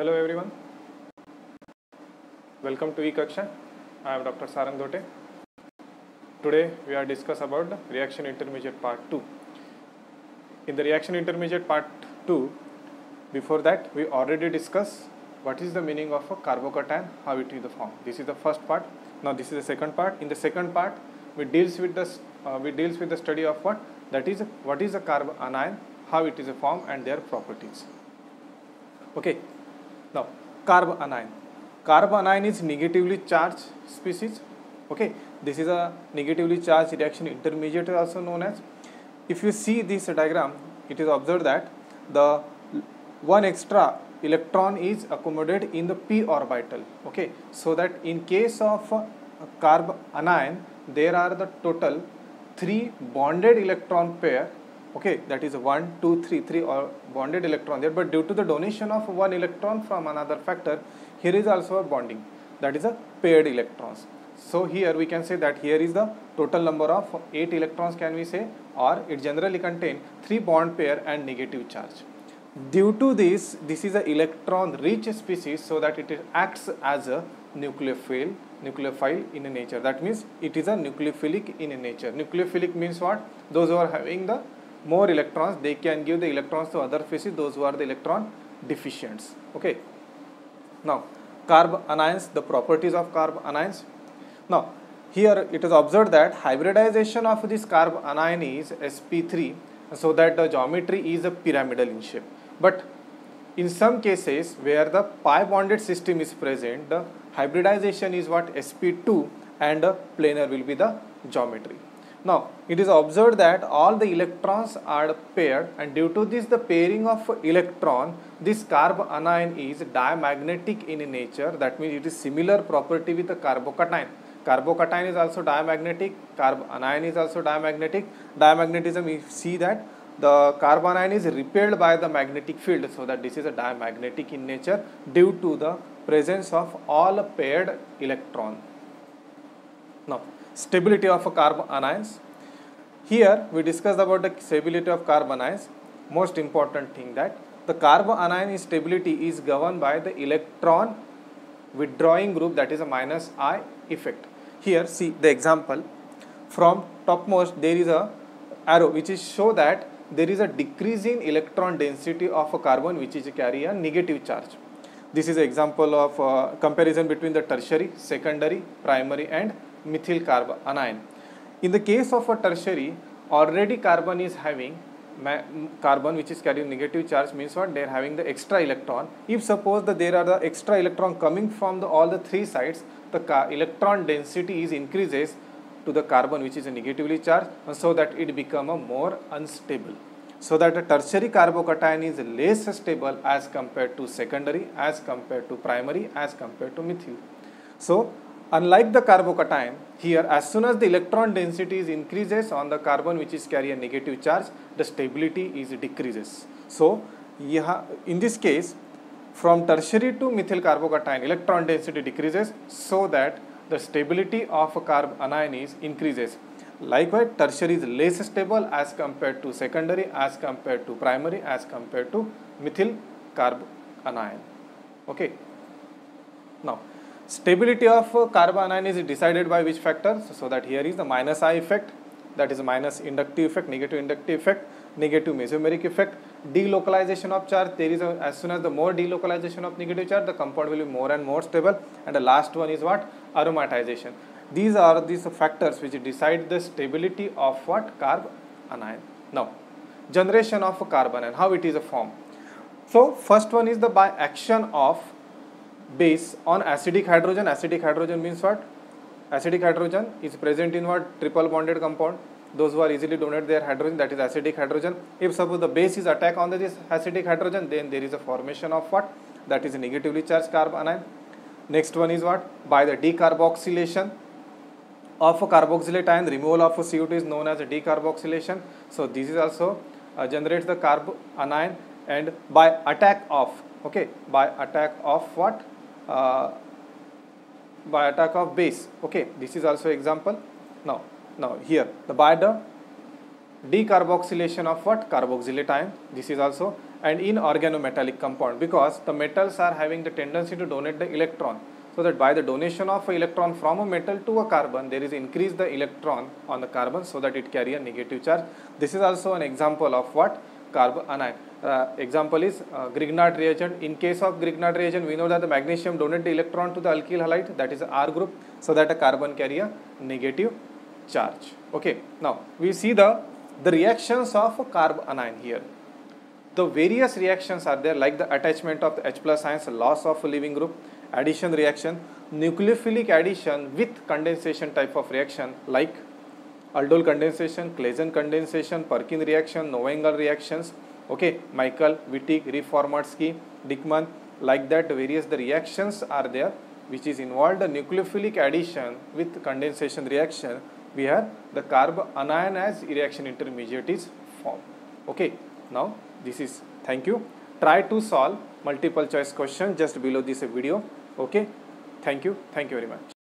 Hello everyone. Welcome to eKaksha. I am Dr. Sarang Dote. Today we are discuss about the reaction intermediate part 2. In the reaction intermediate part 2, before that we already discussed what is the meaning of a carbocation, how it is the form. This is the first part. Now this is the second part. In the second part, we deals with the uh, we deals with the study of what that is what is a carb anion, how it is a form and their properties. Okay. Now carb anion. Carb anion is negatively charged species. Okay. This is a negatively charged reaction intermediate also known as. If you see this diagram, it is observed that the one extra electron is accommodated in the p orbital okay so that in case of uh, carb anion there are the total three bonded electron pair okay that is one two three three or bonded electron there but due to the donation of one electron from another factor here is also a bonding. That is a paired electrons. So here we can say that here is the total number of 8 electrons can we say? Or it generally contain 3 bond pair and negative charge. Due to this this is a electron rich species so that it acts as a nucleophile nucleophile in nature. That means it is a nucleophilic in nature. Nucleophilic means what? Those who are having the more electrons they can give the electrons to other species those who are the electron deficients okay? Now carb anions the properties of carb anions. Now here it is observed that hybridization of this carb anion is sp3 so that the geometry is a pyramidal in shape. But in some cases where the pi bonded system is present, the hybridization is what sp2 and planar will be the geometry. Now, it is observed that all the electrons are paired and due to this the pairing of electron, this carb anion is diamagnetic in nature. That means it is similar property with the carbocation. Carbocation is also diamagnetic, carb anion is also diamagnetic. Diamagnetism, we see that the carbon is repelled by the magnetic field so that this is a diamagnetic in nature due to the presence of all paired electron. Now, stability of a carbon anions. Here we discussed about the stability of carbon ions. Most important thing that the carbon anion stability is governed by the electron withdrawing group that is a minus I effect. Here see the example from topmost there is a arrow which is show that there is a decrease in electron density of a carbon which is carry a negative charge. This is an example of uh, comparison between the tertiary, secondary, primary and methyl carbon anion. In the case of a tertiary, already carbon is having carbon which is carrying negative charge means what they are having the extra electron. If suppose that there are the extra electron coming from the, all the three sides, the electron density is increases to the carbon which is negatively charged so that it become a more unstable. So that a tertiary carbocation is less stable as compared to secondary, as compared to primary, as compared to methyl. So unlike the carbocation, here as soon as the electron density is increases on the carbon which is carry a negative charge, the stability is decreases. So in this case, from tertiary to methyl carbocation, electron density decreases so that the stability of a carb anion is increases. Likewise, tertiary is less stable as compared to secondary, as compared to primary, as compared to methyl carb anion. Okay. Now, stability of carb anion is decided by which factors? So that here is the minus I effect, that is minus inductive effect, negative inductive effect, negative mesomeric effect, delocalization of charge there is a, as soon as the more delocalization of negative charge the compound will be more and more stable and the last one is what aromatization these are these factors which decide the stability of what carb anion. Now generation of a carbon and how it is a form so first one is the by action of base on acidic hydrogen. Acidic hydrogen means what? Acidic hydrogen is present in what? Triple bonded compound. Those who are easily donate their hydrogen that is acidic hydrogen. If suppose the base is attack on this acidic hydrogen then there is a formation of what? That is negatively charged carbon anion. Next one is what? By the decarboxylation of a carboxylate ion removal of a CO2 is known as a decarboxylation. So this is also uh, generates the carb anion and by attack of okay by attack of what? Uh, by attack of base okay. This is also example. Now now here the by the decarboxylation of what? Carboxylate ion. This is also and in organometallic compound because the metals are having the tendency to donate the electron so that by the donation of a electron from a metal to a carbon there is increase the electron on the carbon so that it carry a negative charge. This is also an example of what? Carbon anion uh, example is uh, Grignard reagent. In case of Grignard reagent we know that the magnesium donate the electron to the alkyl halide that is R group so that a carbon carry a negative charge. Okay now we see the the reactions of a carbon anion here the various reactions are there like the attachment of the H plus ions, loss of leaving group, addition reaction, nucleophilic addition with condensation type of reaction like aldol condensation, Claisen condensation, Perkin reaction, Knoevenagel reactions, okay, Michael, Wittig, Reformatsky, Dieckmann, like that various the reactions are there which is involved. The nucleophilic addition with condensation reaction we have the carb anion as reaction intermediate is formed. Okay, now this is thank you. Try to solve multiple choice question just below this video. Okay, thank you. Thank you very much.